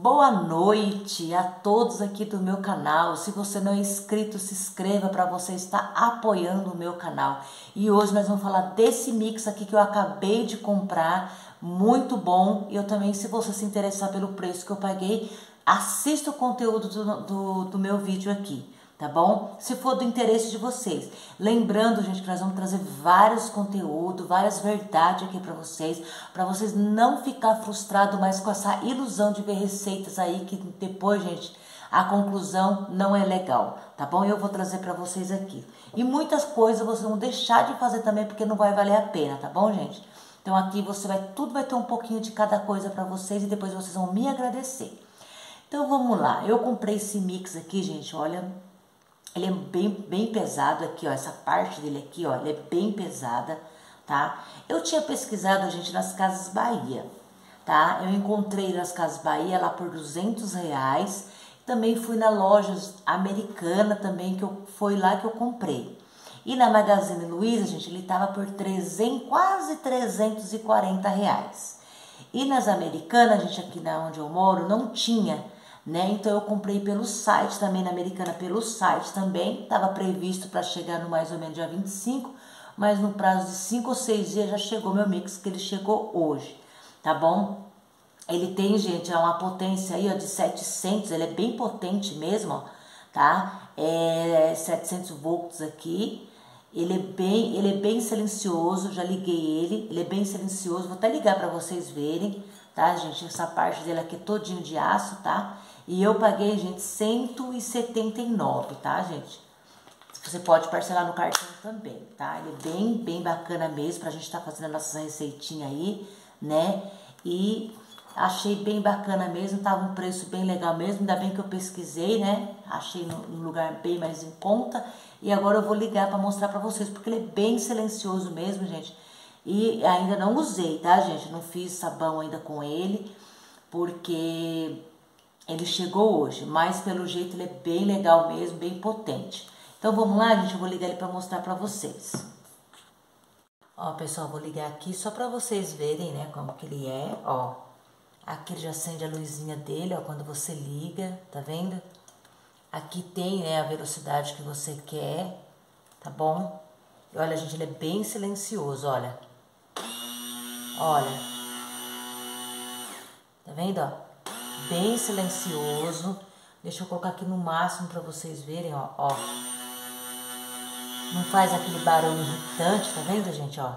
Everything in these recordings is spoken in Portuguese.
Boa noite a todos aqui do meu canal. Se você não é inscrito, se inscreva para você estar apoiando o meu canal. E hoje nós vamos falar desse mix aqui que eu acabei de comprar, muito bom. E eu também, se você se interessar pelo preço que eu paguei, assista o conteúdo do, do, do meu vídeo aqui tá bom? Se for do interesse de vocês. Lembrando, gente, que nós vamos trazer vários conteúdos, várias verdades aqui para vocês, para vocês não ficar frustrado mais com essa ilusão de ver receitas aí que depois, gente, a conclusão não é legal, tá bom? Eu vou trazer para vocês aqui. E muitas coisas vocês vão deixar de fazer também porque não vai valer a pena, tá bom, gente? Então aqui você vai tudo vai ter um pouquinho de cada coisa para vocês e depois vocês vão me agradecer. Então vamos lá. Eu comprei esse mix aqui, gente, olha, ele é bem, bem pesado aqui, ó. Essa parte dele aqui, ó, ele é bem pesada, tá? Eu tinha pesquisado, gente, nas Casas Bahia, tá? Eu encontrei nas Casas Bahia lá por 200 reais. Também fui na loja americana também, que eu, foi lá que eu comprei. E na Magazine Luiza, gente, ele tava por 300, quase 340 reais. E nas americanas, gente, aqui na onde eu moro, não tinha né? Então eu comprei pelo site também na Americana pelo site também, estava previsto para chegar no mais ou menos dia 25, mas no prazo de 5 ou 6 dias já chegou meu mix que ele chegou hoje, tá bom? Ele tem, gente, é uma potência aí ó, de 700, ele é bem potente mesmo, ó, tá? É 700 volts aqui. Ele é bem, ele é bem silencioso, já liguei ele, ele é bem silencioso. Vou até ligar para vocês verem, tá, gente? Essa parte dele aqui é todinho de aço, tá? E eu paguei, gente, 179, tá, gente? Você pode parcelar no cartão também, tá? Ele é bem, bem bacana mesmo pra gente estar tá fazendo a nossa receitinha aí, né? E achei bem bacana mesmo, tava um preço bem legal mesmo, ainda bem que eu pesquisei, né? Achei num lugar bem mais em conta. E agora eu vou ligar para mostrar para vocês, porque ele é bem silencioso mesmo, gente. E ainda não usei, tá, gente? Não fiz sabão ainda com ele, porque ele chegou hoje, mas pelo jeito ele é bem legal mesmo, bem potente. Então vamos lá, gente, eu vou ligar ele para mostrar para vocês. Ó, pessoal, vou ligar aqui só para vocês verem, né, como que ele é, ó. Aqui ele já acende a luzinha dele, ó, quando você liga, tá vendo? Aqui tem, né, a velocidade que você quer, tá bom? E olha, gente, ele é bem silencioso, olha. Olha. Tá vendo, ó? Bem silencioso. Deixa eu colocar aqui no máximo para vocês verem, ó, ó. Não faz aquele barulho irritante, tá vendo, gente, ó?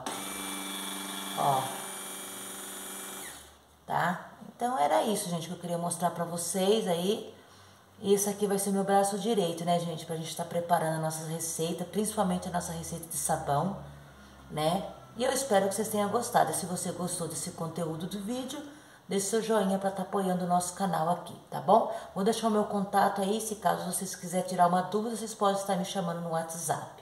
Ó. Tá? Então era isso, gente, que eu queria mostrar para vocês aí. Esse aqui vai ser meu braço direito, né, gente? Pra gente estar tá preparando a nossa receita, principalmente a nossa receita de sabão, né? E eu espero que vocês tenham gostado. Se você gostou desse conteúdo do vídeo, Deixe seu joinha para estar tá apoiando o nosso canal aqui, tá bom? Vou deixar o meu contato aí, se caso vocês quiserem tirar uma dúvida, vocês podem estar me chamando no WhatsApp.